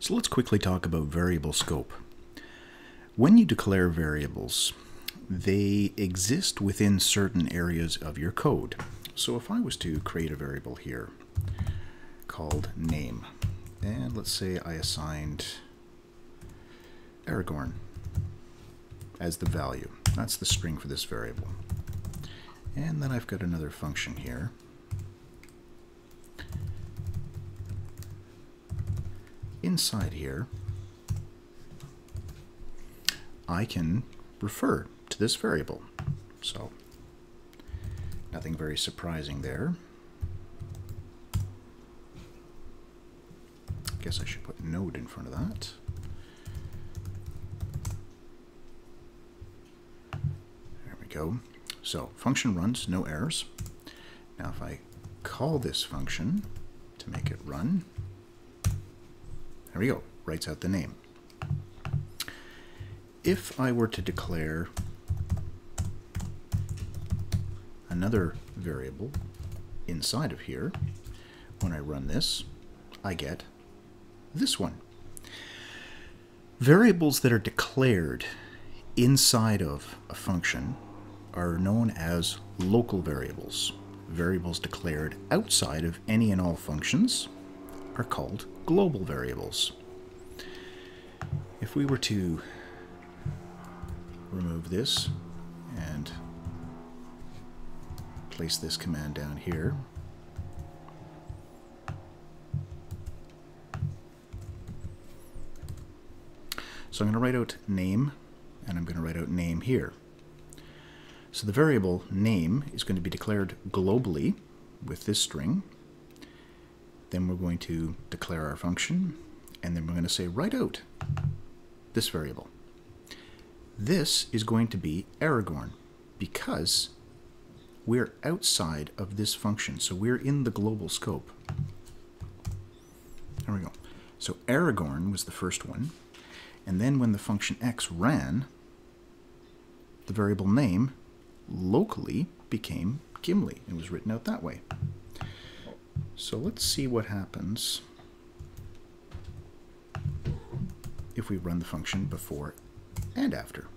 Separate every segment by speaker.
Speaker 1: So let's quickly talk about variable scope. When you declare variables, they exist within certain areas of your code. So if I was to create a variable here called name, and let's say I assigned Aragorn as the value. That's the string for this variable. And then I've got another function here inside here, I can refer to this variable. So, nothing very surprising there. I Guess I should put node in front of that. There we go. So, function runs, no errors. Now if I call this function to make it run, we go, writes out the name. If I were to declare another variable inside of here, when I run this, I get this one. Variables that are declared inside of a function are known as local variables. Variables declared outside of any and all functions are called global variables. If we were to remove this and place this command down here, So I'm going to write out name, and I'm going to write out name here. So the variable name is going to be declared globally with this string, then we're going to declare our function, and then we're going to say write out this variable. This is going to be Aragorn because we're outside of this function, so we're in the global scope. There we go. So Aragorn was the first one, and then when the function x ran, the variable name locally became Gimli. It was written out that way. So let's see what happens if we run the function before and after.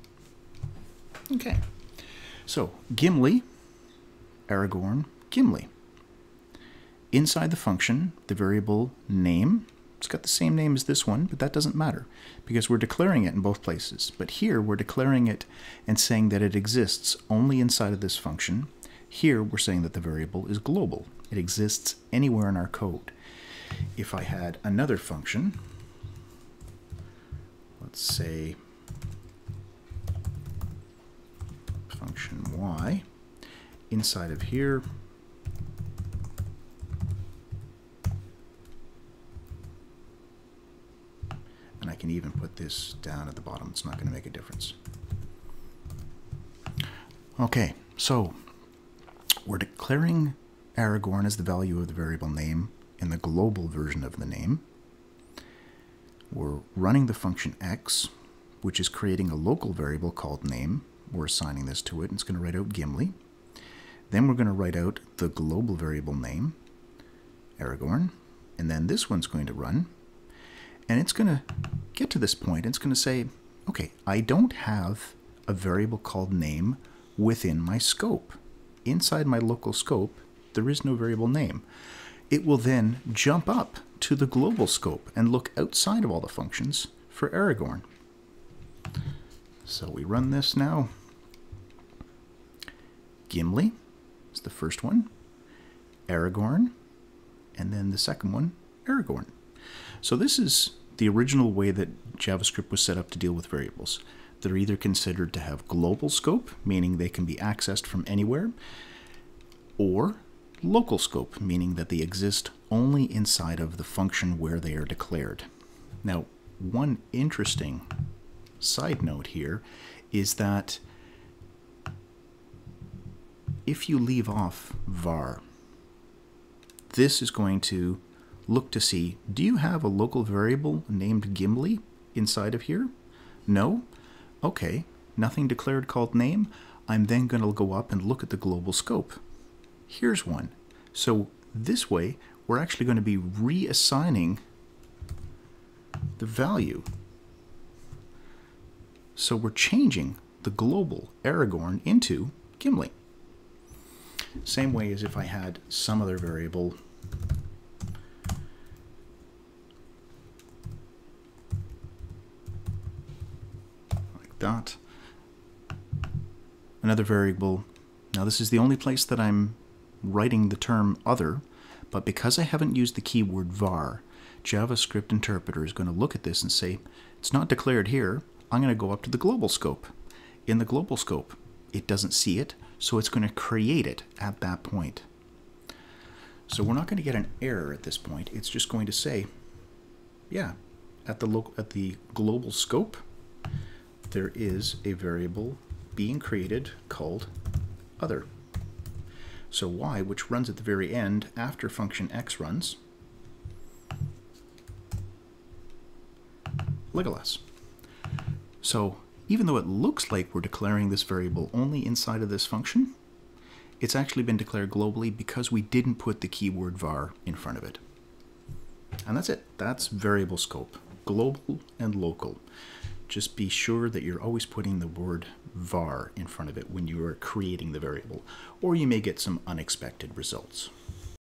Speaker 1: Okay, so Gimli, Aragorn, Gimli. Inside the function, the variable name, it's got the same name as this one, but that doesn't matter because we're declaring it in both places. But here we're declaring it and saying that it exists only inside of this function. Here we're saying that the variable is global. It exists anywhere in our code. If I had another function, let's say function y, inside of here, and I can even put this down at the bottom. It's not going to make a difference. Okay, so we're declaring Aragorn as the value of the variable name in the global version of the name. We're running the function x, which is creating a local variable called name. We're assigning this to it, and it's going to write out Gimli. Then we're going to write out the global variable name, Aragorn, and then this one's going to run. And it's going to get to this point, it's going to say, okay, I don't have a variable called name within my scope. Inside my local scope, there is no variable name. It will then jump up to the global scope and look outside of all the functions for Aragorn. So we run this now. Gimli is the first one, Aragorn, and then the second one, Aragorn. So this is the original way that JavaScript was set up to deal with variables. They're either considered to have global scope, meaning they can be accessed from anywhere, or local scope, meaning that they exist only inside of the function where they are declared. Now, one interesting side note here is that if you leave off var, this is going to look to see, do you have a local variable named Gimli inside of here? No? Okay, nothing declared called name. I'm then going to go up and look at the global scope. Here's one. So this way, we're actually going to be reassigning the value. So we're changing the global Aragorn into Gimli. Same way as if I had some other variable like that. Another variable. Now this is the only place that I'm writing the term other, but because I haven't used the keyword var, JavaScript interpreter is going to look at this and say, it's not declared here, I'm going to go up to the global scope. In the global scope, it doesn't see it, so it's going to create it at that point. So we're not going to get an error at this point. It's just going to say, yeah, at the local at the global scope, there is a variable being created called other. So y, which runs at the very end after function x runs, Legolas. So even though it looks like we're declaring this variable only inside of this function, it's actually been declared globally because we didn't put the keyword var in front of it. And that's it. That's variable scope, global and local. Just be sure that you're always putting the word var in front of it when you are creating the variable, or you may get some unexpected results.